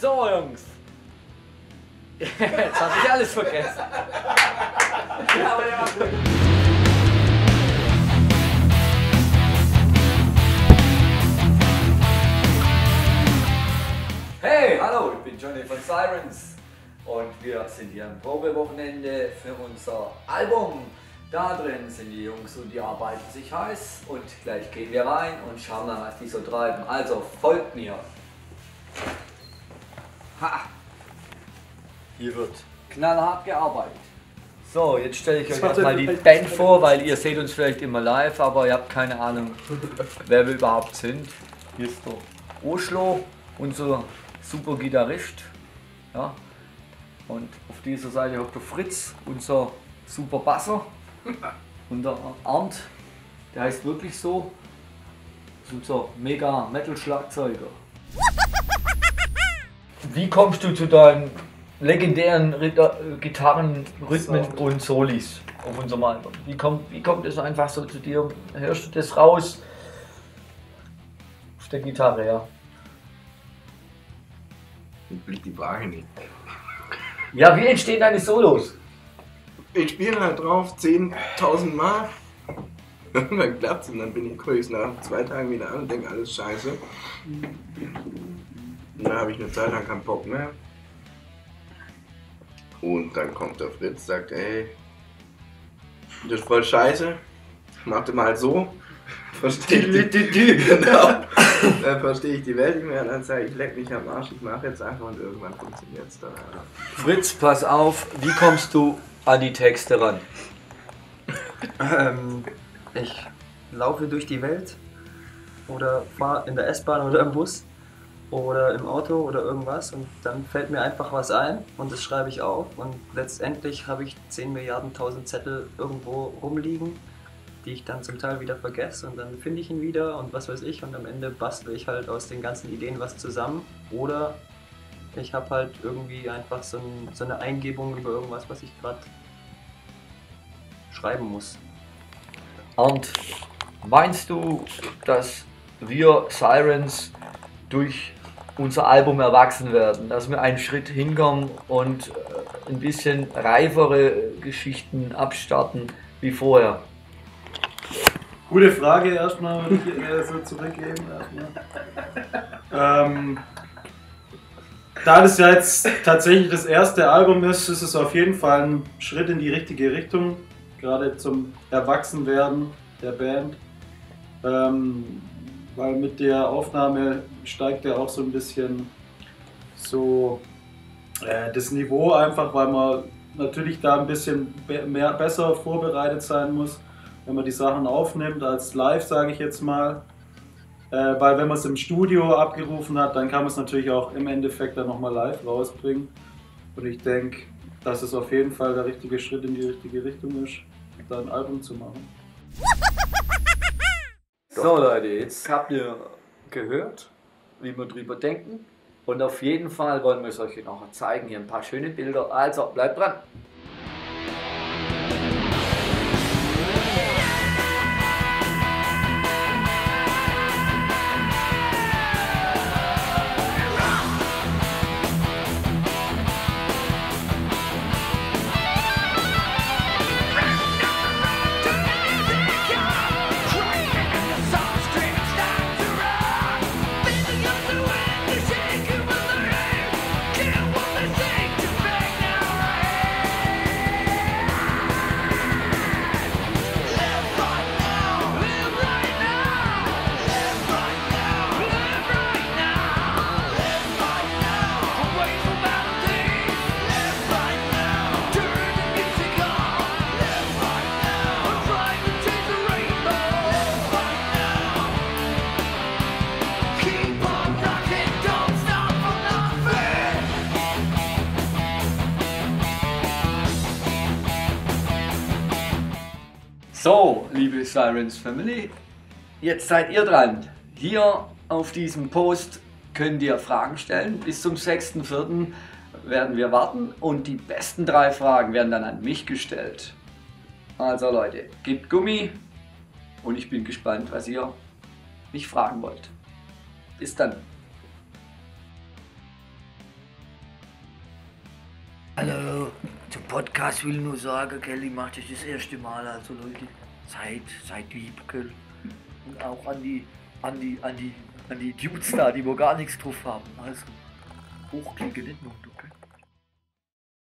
So, Jungs. Jetzt habe ich alles vergessen. Ja, aber der war gut. Hey, hallo, ich bin Johnny von Sirens und wir sind hier am Probewochenende für unser Album. Da drin sind die Jungs und die arbeiten sich heiß und gleich gehen wir rein und schauen mal, was die so treiben. Also folgt mir. Ha! Hier wird knallhart gearbeitet. So, jetzt stelle ich euch erstmal die Band vor, weil ihr seht uns vielleicht immer live, aber ihr habt keine Ahnung, wer wir überhaupt sind. Hier ist der Oslo, unser super Gitarrist. Ja. Und auf dieser Seite hockt der Fritz, unser super Basser. Und der Arndt, der heißt wirklich so, ist unser mega Metal-Schlagzeuger. Wie kommst du zu deinen legendären Ritter, Gitarren, Rhythmen Sound. und Solis auf unserem Album? Wie kommt, wie kommt es einfach so zu dir? Hörst du das raus? Auf der Gitarre, ja. Ich blick die Frage nicht. Ja, wie entstehen deine Solos? Ich spiele halt drauf 10.000 Mal. Und dann klappt's und dann bin ich kurz nach zwei Tagen wieder an und denke, alles scheiße. Und dann habe ich eine Zeit lang keinen Bock mehr. Und dann kommt der Fritz, sagt, ey, das ist voll scheiße. Mach das mal so. Verstehe ich, die, genau. dann verstehe ich die Welt nicht mehr. Und dann sage ich, ich leck mich am Arsch, ich mache jetzt einfach und irgendwann funktioniert es dann. Alter. Fritz, pass auf, wie kommst du an die Texte ran? Ähm, ich laufe durch die Welt oder fahre in der S-Bahn oder im Bus oder im Auto oder irgendwas und dann fällt mir einfach was ein und das schreibe ich auf und letztendlich habe ich 10 Milliarden tausend Zettel irgendwo rumliegen, die ich dann zum Teil wieder vergesse und dann finde ich ihn wieder und was weiß ich und am Ende bastle ich halt aus den ganzen Ideen was zusammen oder ich habe halt irgendwie einfach so, ein, so eine Eingebung über irgendwas, was ich gerade schreiben muss. Arndt, meinst du, dass wir Sirens durch unser Album erwachsen werden, dass wir einen Schritt hinkommen und äh, ein bisschen reifere Geschichten abstarten wie vorher? Gute Frage erstmal, würde ich äh, so zurückgeben. Ähm, da das ja jetzt tatsächlich das erste Album ist, ist es auf jeden Fall ein Schritt in die richtige Richtung, gerade zum Erwachsenwerden der Band. Ähm, weil mit der Aufnahme steigt ja auch so ein bisschen so äh, das Niveau einfach, weil man natürlich da ein bisschen mehr, besser vorbereitet sein muss wenn man die Sachen aufnimmt als live, sage ich jetzt mal. Äh, weil wenn man es im Studio abgerufen hat, dann kann man es natürlich auch im Endeffekt dann nochmal live rausbringen. Und ich denke, dass es auf jeden Fall der richtige Schritt in die richtige Richtung ist, da ein Album zu machen. So Leute, jetzt habt ihr gehört, wie wir drüber denken. Und auf jeden Fall wollen wir es euch noch zeigen. Hier ein paar schöne Bilder. Also bleibt dran. So, liebe Sirens Family, jetzt seid ihr dran. Hier auf diesem Post könnt ihr Fragen stellen. Bis zum 6.4. werden wir warten und die besten drei Fragen werden dann an mich gestellt. Also Leute, gebt Gummi und ich bin gespannt, was ihr mich fragen wollt. Bis dann. Podcast will nur sagen, Kelly macht das das erste Mal. Also Leute, seid, seid lieb, gell? Und auch an die, an die, an die, an die Dudes da, die wo gar nichts drauf haben. Also, hochklicken, nicht nur, okay?